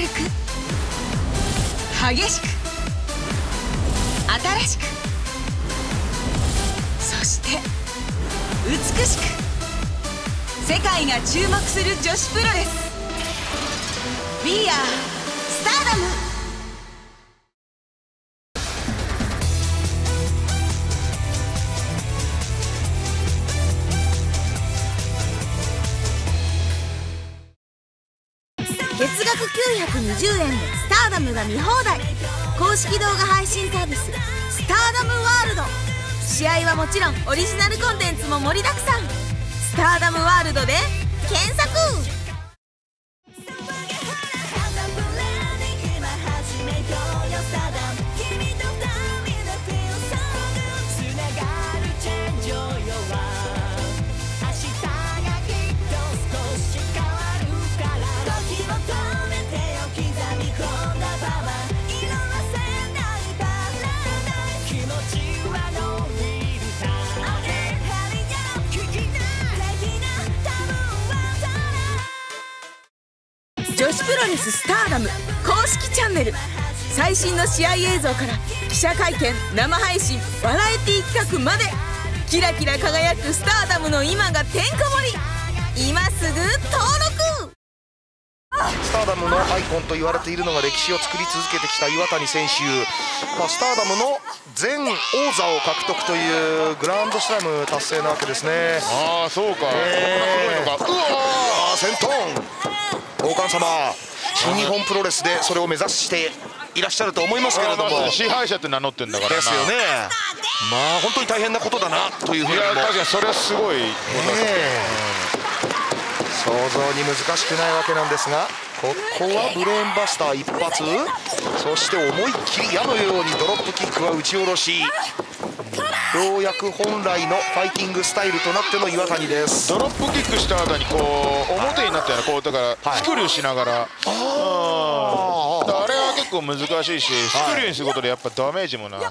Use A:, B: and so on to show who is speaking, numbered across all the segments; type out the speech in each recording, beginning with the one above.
A: るく激しく新しくそして美しく世界が注目する女子プロレス We are ス円でスターダムが見放題。公式動画配信サービススターダムワールド。試合はもちろんオリジナルコンテンツも盛りだくさん。スターダムワールドで検索。ム公式チャンネル。最新の試合映像から記者会見生配信バラエティ企画まで。キラキラ輝くスターダムの今がてんこ盛り。今すぐ登録。
B: スターダムのアイコンと言われているのが歴史を作り続けてきた岩谷選手、まあ、スターダムの全王座を獲得というグランドスラム達成なわけですね。
C: ああそうか、
B: えー、
C: そんなすごいのか。う
B: わー。セントン王冠様新日本プロレスでそれを目指していらっしゃると思いますけれども。
C: 支配者って名乗ってんだから
B: ですよね。まあ本当に大変なことだなというふうにも。いや
C: 確かにそれはすごい、え
B: 想像に難しくないわけなんですがここはブレーンバスター一発。そして思いっきり矢のようにドロップキックは打ち下ろしようやく本来のファイティングスタイルとなっての岩谷です。
C: ドロップキックした後にこう表になったようなこうだからスクリューしながら、はい、あれは結構難しいしスクリューにすることでやっぱダメージもな、はい、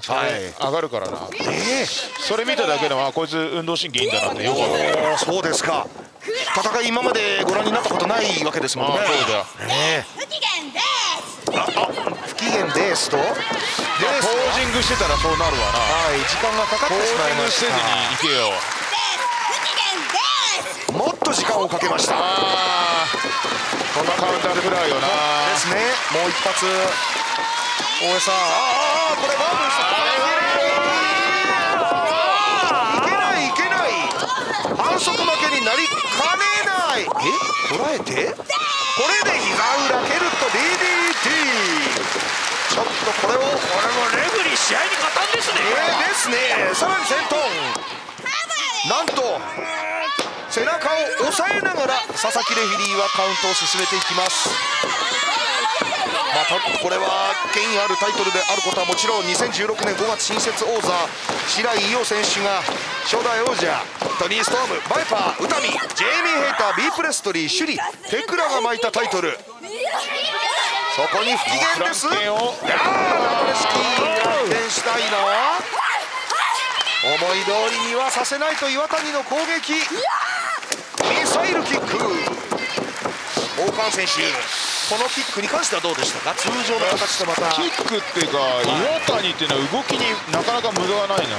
C: 上がるからな、えー、それ見ただけでもあこいつ運動神経いいんだなってよく分かる。
B: そうですか戦い今までご覧になったことないわけですもんね。そうだ、ね、不機嫌ですああ不機嫌ですと？ポー
C: ジングしてたらそうなるわな。
B: はい時間がかかってしまいました。
C: ポージングせずに行けよ
B: もっと時間をかけました。
C: こんなカウンターでよな。
B: ですね。もう一発。大江さん。ああこれワープした？反則負けになりかねない。え？捉えて？これで膝裏蹴ると DDT ちょっとこれを。これも
D: レフリー試合に勝たんですね。
B: えー、ですね。さらに先頭。なんと背中を押さえながら佐々木レフィリーはカウントを進めていきますまたこれは権威あるタイトルであることはもちろん2016年5月新設王座白井伊代選手が初代王者トニー・ストームバイパー宇多美ジェイミー・ヘイタービー・プレストリー首里テクラが巻いたタイトル。そこに不機嫌です。いやーダブルスキー逆転したいな思い通りにはさせないと岩谷の攻撃。ミサイルキック。王冠選手このキックに関してはどうでしたか？通常の形とまた。
C: キックっていうか、岩谷っていうのは動きになかなか無駄がないな。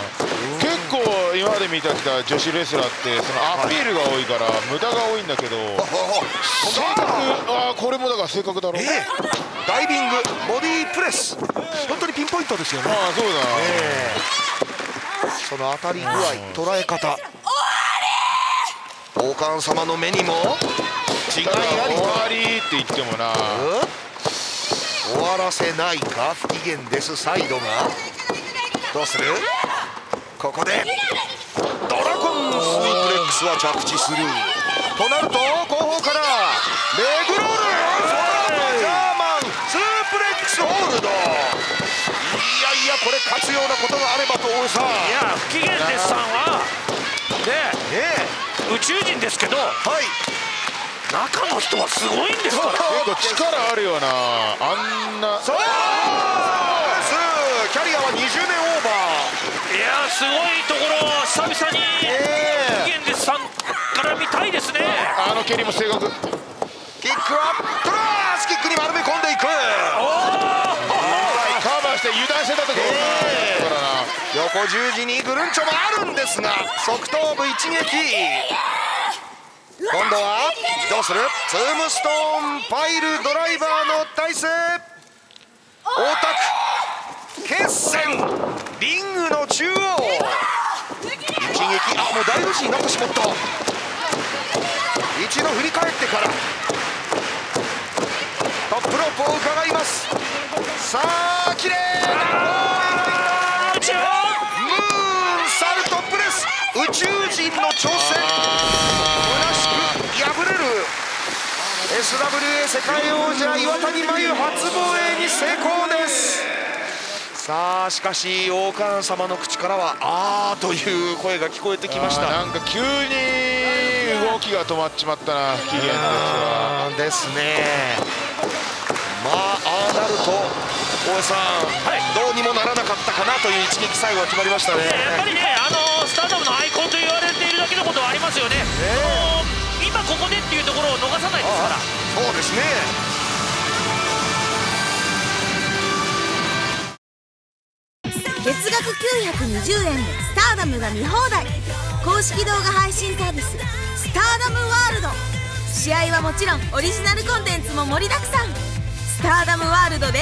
C: 結構今まで見たきた女子レスラーってそのアピールが多いから無駄が多いんだけど。正確あこれもだから正確だろ、えー、
B: ダイビングボディープレス。本当にピンポイントですよね。
C: ああそうだ、
B: えー、その当たり具合捉え方。王冠様の目にも違いあり
C: 終わりって言ってもな。
B: 終わらせないか不機嫌ですサイドが。どうする？ここで。ドラゴンスープレックスは着地する。となると後方から。レグロール。ジャーマン。スープレックスホールド。いやいやこれ勝つようなことがあればと大江さん
D: いや不機嫌ですさんは。ねえ。宇宙人ですけど。はい中の人はすごいんですから
C: 結構力あるよな。あんな。
B: そう。キャリアは20年オーバ
D: ー。いやすごいところ久々にゲンデスさんから見たいですね。
C: あの蹴りも正確
B: キックアップ。トラースキックに丸め込んででいく。カ
C: バーして油断してた時、え
B: ー、横十字にグルンチョもあるんですが側頭部一撃今度はどうする？ツームストーンパイルドライバーの体勢大田区決戦。リングの中央。一撃。あもう大の字になってしまった。一度振り返ってから。トップロープを伺います。さあ綺麗なムーンサルトプレス宇宙人の挑戦。SWA 世界王者岩谷真由初防衛に成功です。さあしかし王冠様の口からはあーという声が聞こえてきました。
C: なんか急に動きが止まっちまったな期限
B: ですね。まあああなると大江さん、はい、どうにもならなかったかなという一撃最後は決まりましたね。
D: やっぱりねあのスターダムのアイコンと言われているだけのことはありますよね、ね今ここでっていうところを逃さないですから。
B: そうですね。
A: 月額920円でスターダムが見放題。公式動画配信サービススターダムワールド。試合はもちろんオリジナルコンテンツも盛りだくさん。スターダムワールドで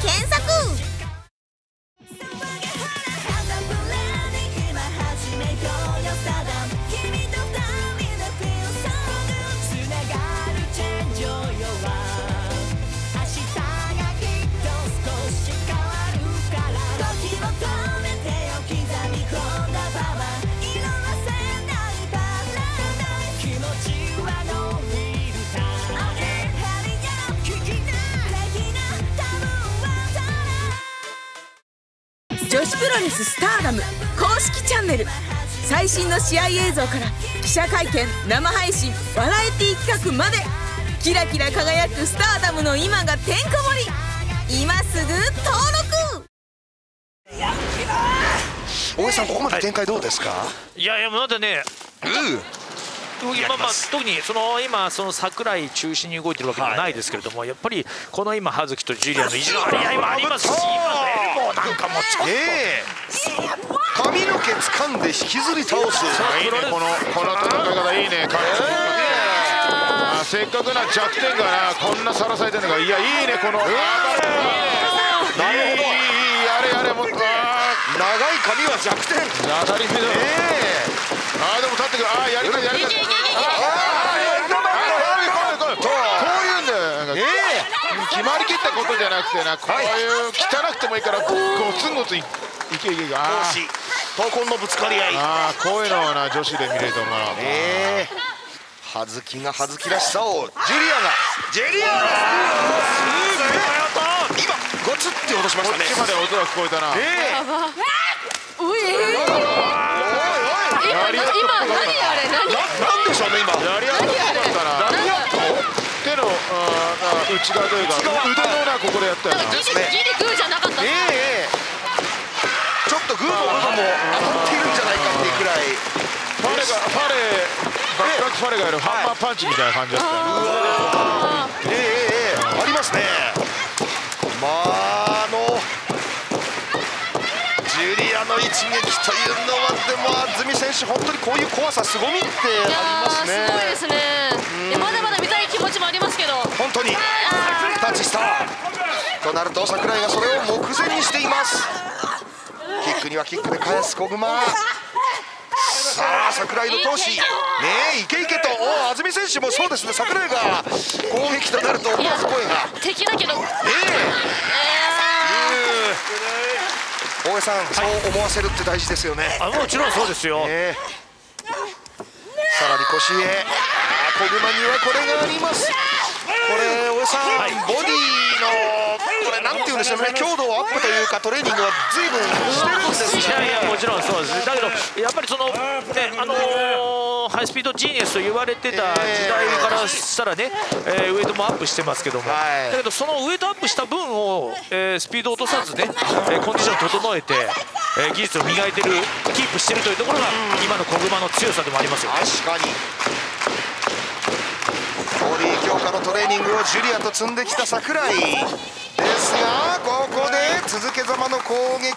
A: 検索レススターダム公式チャンネル。最新の試合映像から記者会見生配信バラエティ企画まで。キラキラ輝くスターダムの今がてんこ盛り。今すぐ登録。
B: 大江さんここまで展開どうですか、は
D: い、いやいやまだねうんまあまあ、特にその今、その櫻井中心に動いてるわけではないですけれども、はい、やっぱりこの今、葉月とジュリアの意地の張り合いもあります。し、今のエルボーなんかもちょっと、え。
B: ー、髪の毛掴んで引きずり倒す、
C: いいね、このこの戦い方、いいね、え。ー、せっかくな弱点がな、こんなさらされてるのが、いや、いいね、この、え。ー、いいね、なるほど、いい、やれやれ、もっと、長い
B: 髪は弱点、
C: 当たり前だ、え。ーああでも立ってくる。ああやりたいやりたい。こういうんだよ、え。ー、決まりきったことじゃなくてなこういう汚くてもいいからゴツンゴツン。いけいけいけ。あ
B: 闘魂のぶつかり合い。
C: ああこういうのはな女子で見れると思うええ。
B: ー、葉月が葉月らしさを。ジュリアが。ジュリアが。今ゴツって落としました。ね
C: こっちまで音が聞こえた。なえ
A: えー、うえー
E: 今何あれ何
B: なんでしょうね今。
C: やりやったな。何やった手の内側。というか腕の裏ここでやったよな。ギリ
E: ギリグーじゃなかった
B: ええちょっとグーもグーも当たっているんじゃないかっていうくらい。
C: ファレがファレバックバックファレがやるハンマーパンチみたいな感じだった
B: ええええ。ありますね。まああのの一撃というのはでも安住選手本当にこういう怖さ凄みってありますね。
E: すごいですね。まだまだ見たい気持ちもありますけど。
B: 本当に。タッチしたとなると櫻井がそれを目前にしています。キックにはキックで返す小熊。さあ櫻井の闘志。ねえいけいけと。お安住選手もそうですね。櫻井が攻撃となると思わず声が。
E: 敵だけど。ね
B: え。え大江さん、そう思わせるって大事ですよね。
D: あもちろんそうですよ、ね、
B: さらに腰へ。あ小熊にはこれがあります。これ大江さん、はい、ボディのこ強度アップというかトレーニングは随分してるんです
D: いやいやもちろんそうです。だけどやっぱりそのねあのー、ハイスピードジーニアスと言われてた時代からしたらね、えー、ウエイトもアップしてますけども、はい、だけどそのウエイトアップした分を、えー、スピード落とさずね、えー、コンディション整えて、えー、技術を磨いてるキープしてるというところが今の小熊の強さでもありますよね。
B: 確かに。ボディ強強化のトレーニングをジュリアと積んできた桜井ですがここで続けざまの攻撃。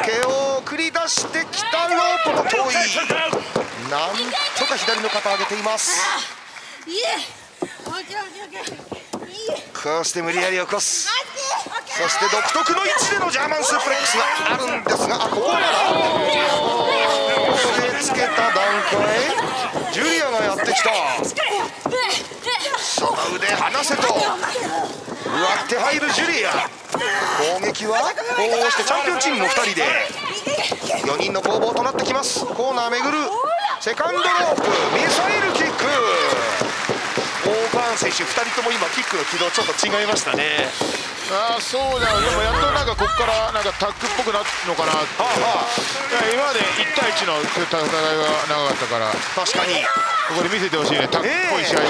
B: RK を繰り出してきたロープの遠い。なんとか左の肩上げています。こうして無理やり起こす。そして独特の位置でのジャーマンスープレックスがあるんですがあここから。押しつけた段階ジュリアがやってきたその腕離せと。割って入るジュリア。攻撃はこうしてチャンピオンチームの2人で。4人の攻防となってきます。コーナー巡る。セカンドロープ。ミサイルキック。オーバーン選手2人とも今キックの軌道ちょっと違いましたね。
C: ああそうだ。でもやっとなんかここからなんかタッグっぽくなるのかなはあはあ、今まで1対1の戦いが長かったから。
B: 確かに。
C: ここで見せてほしいね。タッグっぽい試合を、
B: え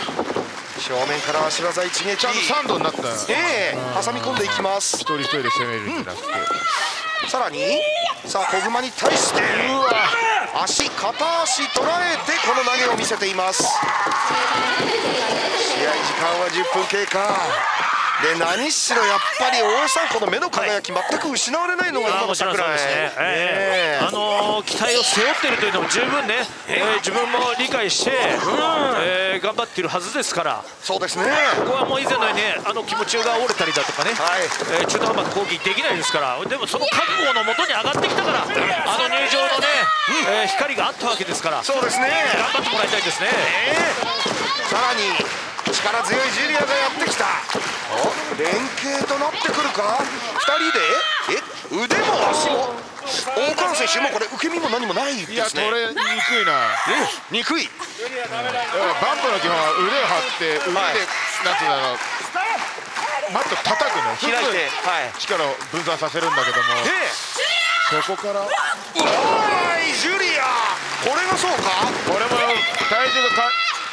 B: ー正面から足技一撃。
C: ちゃんと3度になった
B: ええー、挟み込んでいきます。
C: 一人一人で攻めるんじゃなくて、
B: うん、さらにさあ小熊に対してうわ足片足捉えてこの投げを見せています。試合時間は10分経過で何しろやっぱり大江さんこの目の輝き全く失われないのが今の桜井ですね、
D: えー、あのー、期待を背負っているというのも十分ね、えー、自分も理解して、えー、頑張っているはずですから。
B: そうですね。
D: ここはもう以前のようにねあの気持ちが折れたりだとかね、はい。えー、中途半端な攻撃できないですから。でもその覚悟のもとに上がってきたからあの入場のね、うん、えー、光があったわけですから。
B: そうですね。
D: 頑張ってもらいたいですね、
B: え。ー、さらに力強いジュリアがやってきた。連携となってくるか？2人で？え？腕も足も？大川選手もこれ受け身も何もないですね。いや
C: 取れにくいな。
B: え？にくい、うん、
C: バンプの基本は腕を張って腕で、はい、なんていうんだろうマット叩くの。
B: 開いて、
C: はい、力を分散させるんだけども。そこから。うわ
B: いジュリア。これがそうか？
C: これも体重が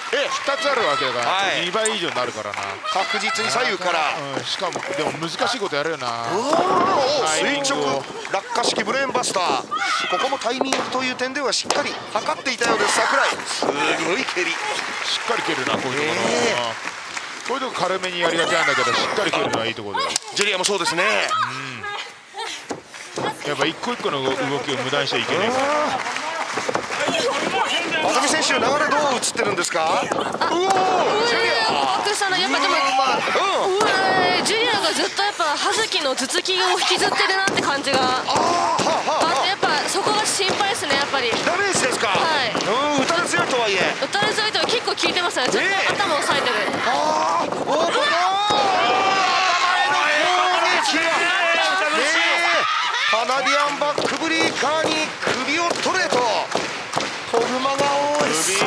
C: 2つあるわけだから、はい、2倍以上になるからな。
B: 確実に左右から、
C: うん、しかもでも難しいことやるよな。
B: 垂直落下式ブレーンバスター。ここもタイミングという点ではしっかり測っていたようです櫻井。すごい蹴り。
C: しっかり蹴るなこういうところ、えー、こういうとこ軽めにやりがちなんだけどしっかり蹴るのはいいところだよ。
B: ジュリアもそうですね、
C: うん、やっぱ一個一個の動きを無駄にしちゃいけないから
B: 渡美選手流れどう映ってるんですか？うおジュリ
E: ア奥さんやっぱでも、うん、ジュリアがずっとやっぱ葉月の頭突きを引きずってるなって感じが。あってやっぱそこが心配ですねやっぱり。
B: ダメージですか？
E: はい。
B: うん打たれ強いとはいえ。
E: 打たれ強いと結構効いてますね。ずっと頭を押さえてる、
B: ああおこの頭への攻撃カナディアンバックブリーカーに首を取れと小熊が多い
C: 首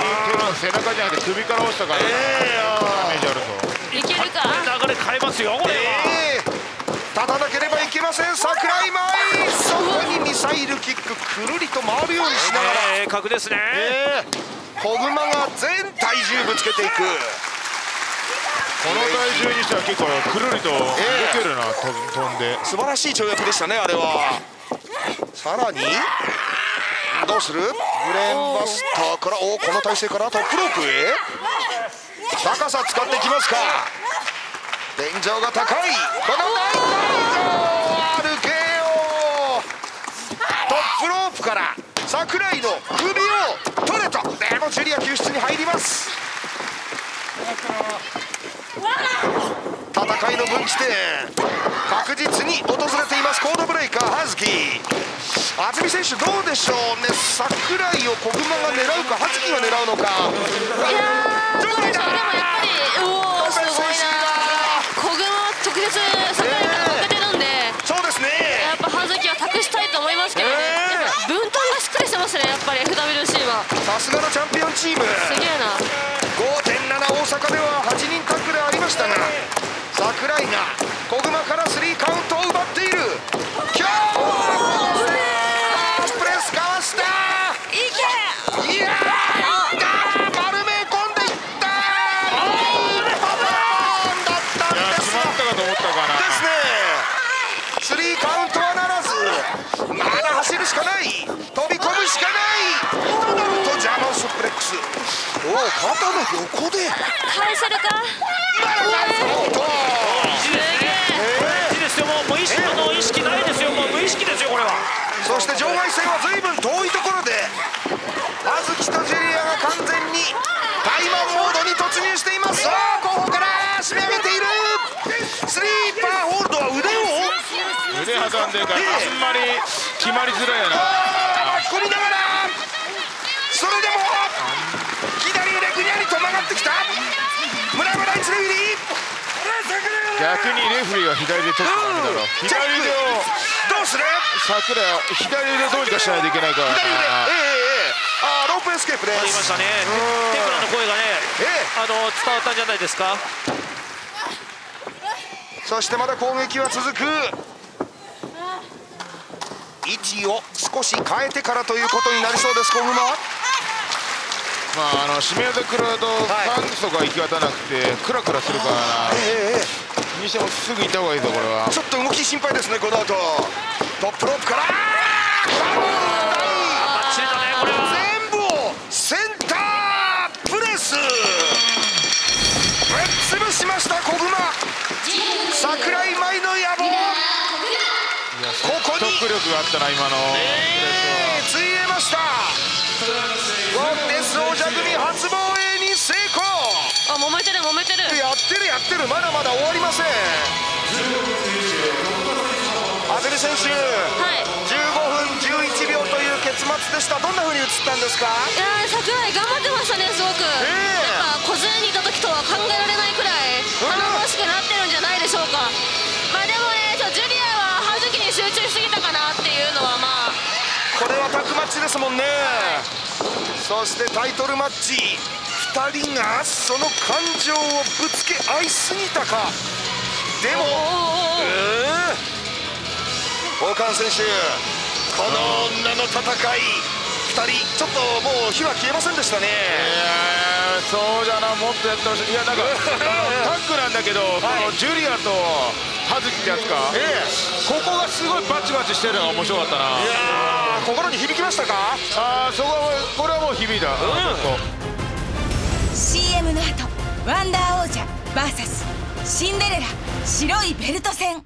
C: 背中じゃなくて首から落ちたから、えー、ダメー。ジある
E: ぞいけるか？
D: 流れ変えますよこれは、
B: えー、立たなければいけません。桜井舞。そこにミサイルキックくるりと回るようにしながら、
D: えー、角ですね、
B: えー、小熊が全体重ぶつけていく。
C: この体重にしては結構くるりと動けるな、えー、飛んで。
B: 素晴らしい跳躍でしたねあれは。さらにどうする？ブレーンバスターからおこの体勢からトップロープへ。高さ使ってきますか？天井が高い。この大天井 RKO トップロープから櫻井の首を取れたでもジュリア救出に入ります。戦いの分岐点。確実に訪れています。コードブレイカー葉月安住選手どうでしょうね。櫻井を小熊が狙うか葉月が狙うのか。
E: いやーどうでしょうでもやっぱりおおすごいな。小熊は直接櫻井から負けてるんで、
B: えー、そうですね。
E: やっぱ葉月は託したいと思いますけどね、え。ー、分担がしっかりしてますねやっぱり FWC は。
B: さすがのチャンピオンチーム。
E: すげえな。
B: 5.7大阪では8人タッグでありましたが櫻井が小熊からスリーカウントを奪っている今日プレスかわした
E: いけ
B: いやー丸め込んでいったパターンだったんです
C: がったかと思ったかな
B: ですねスリーカウントはならずまだ走るしかない飛び込むしかないとなるとジャーマンスプレックスおお肩の横で。
E: 返せるか？
B: おっと
D: 意識あの意識ないですよもう無意識ですよこれは
B: そして場外線は随分遠いところで葉月とジュリアが完全に怠慢モードに突入していますさあ後方から締め上げているスリーパーホールドは腕を
C: 腕挟んでるからあんまり決まりづらいよな
B: 巻き込みながらそれでもがってきた。村村一レフェリー
C: 逆にレフェリーは左で取ってダメだろ
B: う。ん
C: 左腕を
B: どうする？
C: 桜左腕どうにかしないといけないか。ら
B: 左腕。ええええあーロープエスケープで
D: ありますしたね。テラの声がね
B: え
D: あの伝わったんじゃないですか？
B: そしてまだ攻撃は続く。位置を少し変えてからということになりそうです。小熊
C: まああの締め技食らうと
B: はい
C: 酸素が行き渡らなくてクラクラするからな。にしてもすぐ行った方がいいぞこれは。
B: ちょっと動き心配ですねこの後。トップロープから。
D: バッチリだねこれは。
B: 全部をセンタープレス。ぶっ潰しました小熊。桜井舞の野望。ここに
C: 特力があったな今の。
B: ついえ。ま者組初防衛に成功。
E: あ揉めてる揉めてる。
B: やってるやってる。まだまだ終わりません。安住選手。
E: はい。
B: 15分11秒という結末でした。どんな風に映ったんですか？
E: いやー桜井頑張ってましたねすごく、
B: ええ。
E: やっぱ小杖にいた時とは考えられないくらい頼もしくなってるんじゃないでしょうか。まあでもねちょジュリアは葉月に集中しすぎたかなっていうのはまあ。
B: これはタッグマッチですもんねそしてタイトルマッチ。2人がその感情をぶつけ合いすぎたか。でも王冠選手この女の戦い。2人ちょっともう火は消えませんでしたね。
C: いやーそうじゃなもっとやってほしい。いやなんかタッグなんだけど、このジュリアと葉月ってやつか、
B: ええ。
C: ここがすごいバチバチしてるのが面白かったな。い
B: やー心に響きましたか？
C: あーそこはこれはもう響いた、うん、
A: CM の後ワンダー王者 VS シンデレラ白いベルト戦。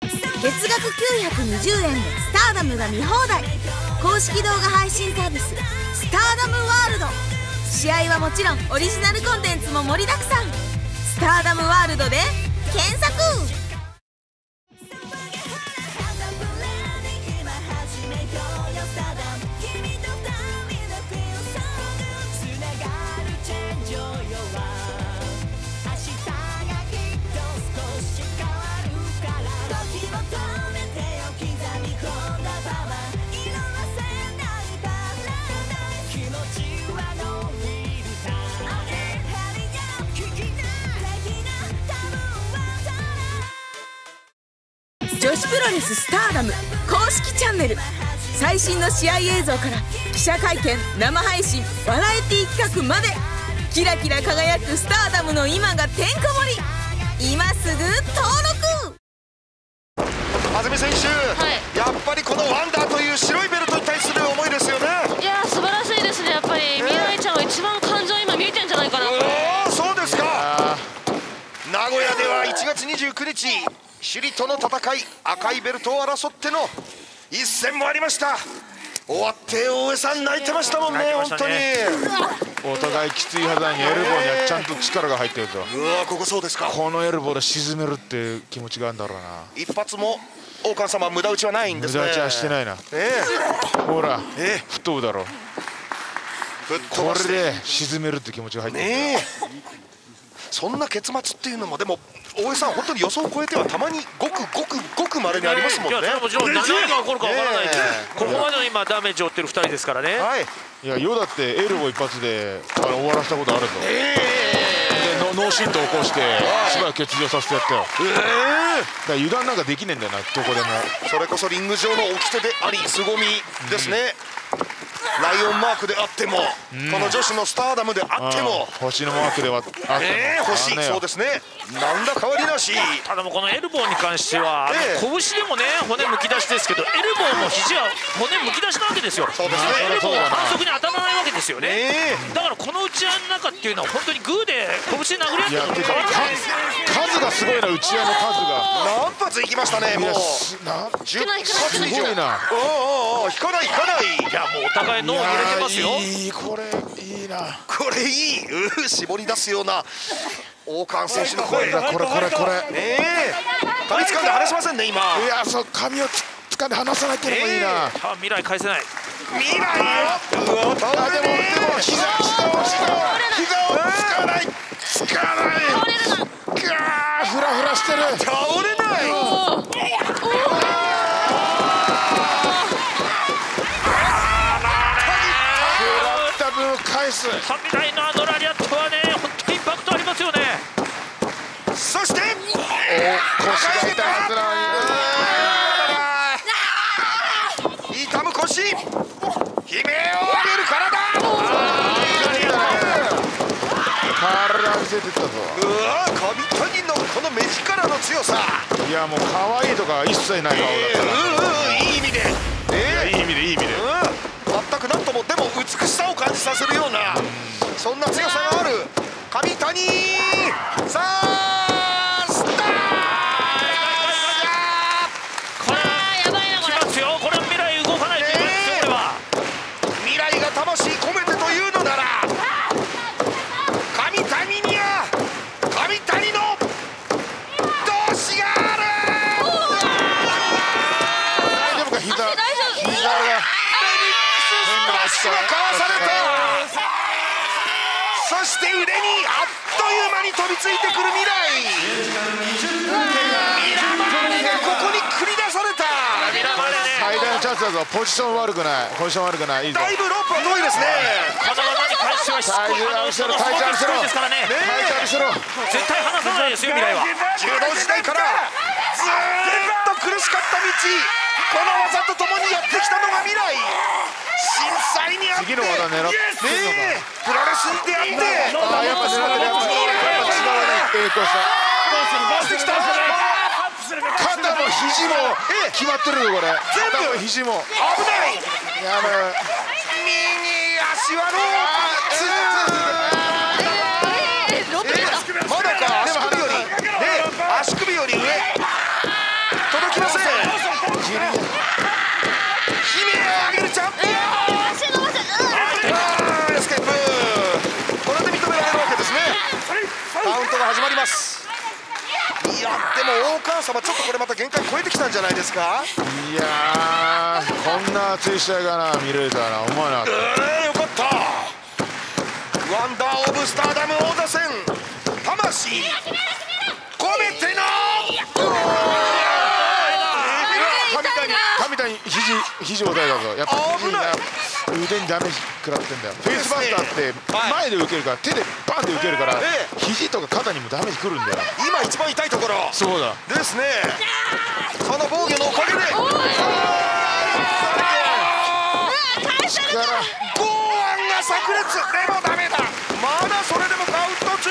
A: 月額920円でスターダムが見放題。公式動画配信サービススターダムワールド。試合はもちろんオリジナルコンテンツも盛りだくさん。スターダムワールドで検索ロレススターダム公式チャンネル。最新の試合映像から記者会見生配信バラエティ企画まで。キラキラ輝くスターダムの今がてんこ盛り。今すぐ登録。
B: 安住選手、
E: はい。
B: やっぱりこのワンダーという白いベルトに対する思いですよね。
E: いやー素晴らしいですねやっぱり。未来ちゃんは一番感情今見えてんじゃないかな。と
B: おおそうですか。
C: あ
B: 名古屋では1月29日首里との戦い赤いベルトを争っての一戦もありました。終わって大江さん泣いてましたもんね
D: 泣いてま
B: 本当に。
C: ーお互いきついはずなのにエルボーにはちゃんと力が入ってるぞ。
B: うわここそうですか。
C: このエルボーで沈めるっていう気持ちがあるんだろうな。
B: 一発も王冠様無駄打ちはないんですね。
C: 無駄打ちはしてないな。
B: え
C: ほら
B: え
C: 吹っ飛ぶだろ。
B: えぶっ飛
C: これで沈めるって気持ちが入ってる
B: ねえ。そんな結末っていうのもでも大江さん本当に予想を超えてはたまにごくごくごく稀にありますもんね。
D: もちろん何が起こるかわからない、
B: ねえ。
D: ここまでの今ダメージを負ってる2人ですからね、
B: はい。
C: いやヨだってエルボー一発であの終わらせたことあるぞ。
B: え
C: でノノーシンと起こしてしばらく欠場させてやったよ。
B: ええ
C: だから油断なんかできねえんだよなどこでも。
B: それこそリング上の掟であり凄みですね、ライオンマークであっても、この女子のスターダムであっても、
C: うん。星のマークではあっても
B: ええ欲しいそうですね。なんだ変わりなし。た
D: だもうこのエルボーに関しては、
B: ええ。
D: 拳でもね骨むき出しですけどエルボーも肘は骨むき出しなわけですよ。
B: そうですね。
D: エルボーは反則に当たらないわけですよね、
B: え
D: だからこの打ち合いの中っていうのは本当にグーで拳で殴り合ってるの変わらない。
C: 数がすごいな打ち合いの数が。
B: 何発いきましたねもう
C: すな
B: 10
E: ない
B: 発以上
C: すごいな。
B: おうおうおう引かない引かない。
D: いやもうお互い脳を入れてますよ。
C: いいこれいいな。
B: これいいう絞り出すような王冠選手の声。
C: これだこれこれこれ。
B: え。え髪掴んで離しませんね今。
C: いやそう髪をつ掴んで離さないっていうのもいいな、
B: え
D: あ未来返せない。
B: 未来ようわ
C: あでもでも膝膝を膝を膝をつかないつかない
E: 倒れるな
C: ガーフラフラしてる
B: 倒れない
E: おー
C: 食らった分返す
D: さ未来のあのラリアットはね本当にインパクトありますよね
B: そして
C: お腰が痛いはずなのに
B: 痛む腰悲鳴を上げる体
C: 体見せてったぞ
B: うわ神谷のこの目力の強さ
C: いやもう可愛いとか一切ない顔だ
B: え
C: った
B: ーうんうんいい意味で。え
C: いい意味でいい意味で。
B: うん全く何ともでも美しさを感じさせるようなそんな強さがある神谷さあスター
D: これ
E: あーやばいなこれ
D: 来ますよこれは未来動かないということですよこれは
B: 未来が魂込めてというのなら神谷には神谷の同志がある
C: 大丈夫か膝
E: 大丈夫
C: 膝が
B: 足がかわされたそして腕にあっという間に飛びついてくる未来ミラマーレがここに繰り出された
D: ミラマレね
C: 最大のチャンスだぞポジション悪くないポジション悪くない。いいぞ。
B: だいぶロープは遠いですね。
D: このままに関してはしつこい
C: 体
D: ですからね。
C: 体幹しろ
D: 絶対離さないですよ未来は。
B: 柔道時代からずーっと苦しかった道この技とともにやってきたのが未来。震災にあって
C: 次の技狙ってんのか。
B: ねえプロレスに出会って。
C: あーやっぱ狙ってるやっぱ違うね。えーとさ
B: してきた
C: 肩も肘も。決まってるよこれ。肩も肘も。
B: 危ない。
C: やばい。
B: 右足はロ
E: ー
B: プまだ。か足首よりね足首より上。届きません。悲鳴を上げるチャンピオン
E: 足伸ばせ。
B: あーエスケープ。これで認められるわけですね。カウントが始まりますいやでも大川様ちょっとこれまた限界超えてきたんじゃないですか？
C: いやーこんな熱い試合がな見れるとはな思わな。かっ
B: えー、よかった。ワンダーオブスターダム王座戦魂
C: 肘肘を打たれたぞ。やっぱ肘
B: 危ない。
C: 腕にダメージ食らってんだよ。フェイスバスターって
B: はい
C: 前で受けるから手でバンって受けるから
B: え
C: 肘とか肩にもダメージくるんだよ。
B: 今一番痛いところ。
C: そうだ。
B: ですね。その防御のおかげで。
C: 力
B: 剛腕が炸裂。でもダメだ。まだそれでもカウント中。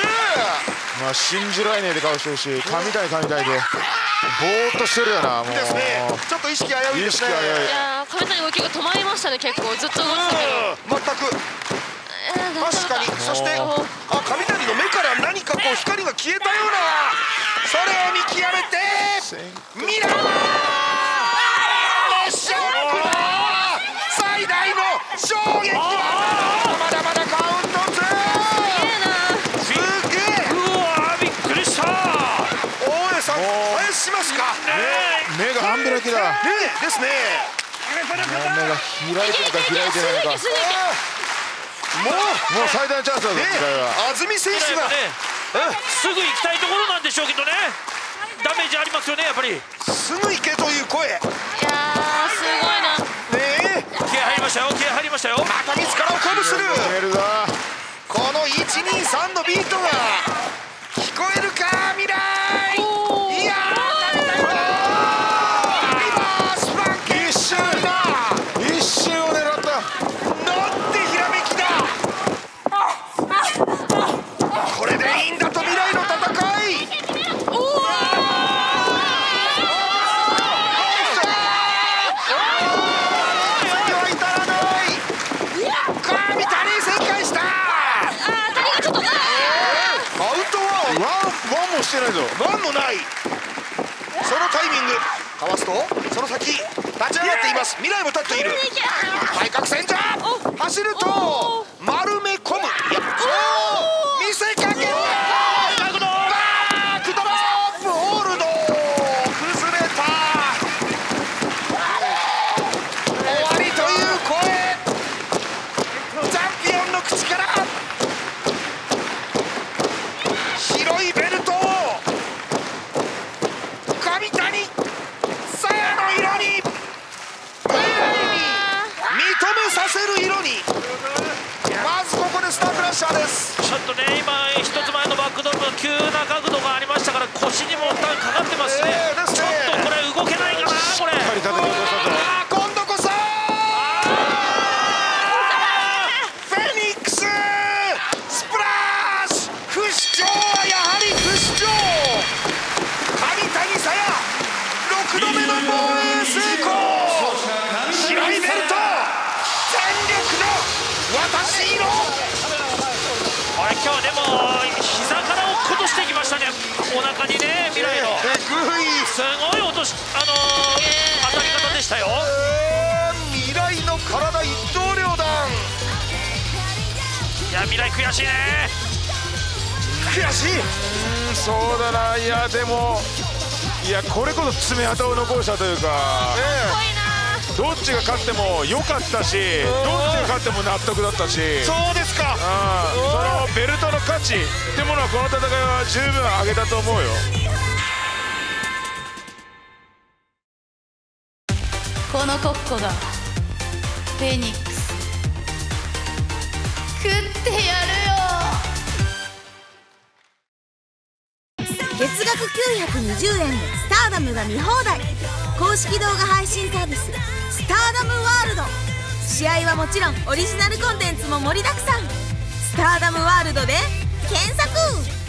C: まあ信じられねえで顔してるし神谷神谷でぼーっとしてるよなもう。
B: ですね。ちょっと意識危ういですね。
C: い。
E: いやー神谷の動きが止まりましたね結構ずっと動いてたけど
B: うん。全く。確かに。そしてあ神谷の目から何かこう光が消えたようなそれを見極めてミラー列車最大の衝撃まだまだカウント2
E: いいな
B: すげえ
D: うわーびっくりした
B: 大江さん返しますか
C: 目が半開きだ
B: ねえですね。
C: 目が開いてるか開いてないのか。
E: すぐ行
B: もう
C: もう最大のチャンスだぞ
B: ね安住選手が。
D: ねすぐ行きたいところなんでしょうけどね。ダメージありますよねやっぱり。
B: すぐ行けという声。
E: いやーすごいな。
B: え。
D: 気合入りましたよ気合入りましたよ。
B: また自らを鼓舞する。この123のビートが
C: ワンワンもしてないぞ
B: ワンもないそのタイミングかわすとその先立ち上がっています。未来も立っている。対角線じゃ。走ると丸め込む。いやそう見せかけ。るバックドロップホールド。崩れた。終わりという声。チャンピオンの口から。白いベルトを。上谷さやの色に認色に。まずここでスタークラッシャーです。
D: ちょっとね今一つ前のバックドロップの急な角度がありましたから腰にも負担かかってますしね,、
B: えー
D: 未来悔しいね。
B: 悔しい。
C: うんそうだな。いやでもいやこれこそ爪痕を残したというかどっちが勝っても良かったしどっちが勝っても納得だったし
B: そうですか。
C: うん。そのベルトの価値。ってものはこの戦いは十分上げたと思うよ。
F: このコッコがフェニックス。食ってやるよ。
A: 月額920円でスターダムが見放題。公式動画配信サービススターダムワールド。試合はもちろんオリジナルコンテンツも盛りだくさん。スターダムワールドで検索。